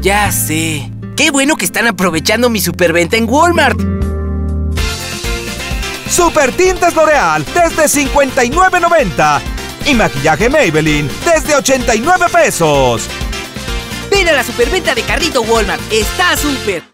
Ya sé. Qué bueno que están aprovechando mi superventa en Walmart. Super tintes L'Oreal desde 59.90 y maquillaje Maybelline desde 89 pesos. Ven a la superventa de carrito Walmart. Está súper.